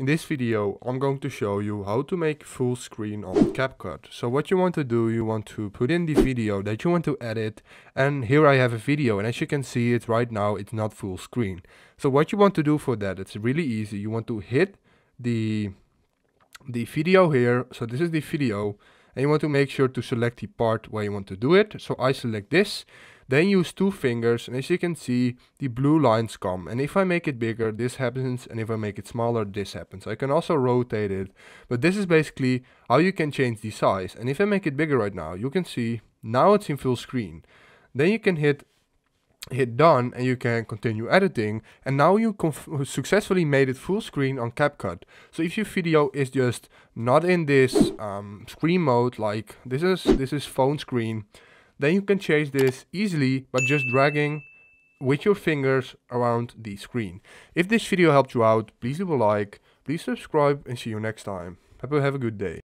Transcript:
In this video, I'm going to show you how to make full screen on CapCut. So what you want to do, you want to put in the video that you want to edit. And here I have a video and as you can see it right now, it's not full screen. So what you want to do for that, it's really easy. You want to hit the, the video here. So this is the video and you want to make sure to select the part where you want to do it. So I select this then use two fingers and as you can see the blue lines come and if I make it bigger this happens and if I make it smaller this happens. I can also rotate it but this is basically how you can change the size and if I make it bigger right now you can see now it's in full screen. Then you can hit hit done and you can continue editing and now you successfully made it full screen on CapCut. So if your video is just not in this um, screen mode like this is this is phone screen then you can change this easily by just dragging with your fingers around the screen. If this video helped you out, please leave a like, please subscribe and see you next time. Have have a good day.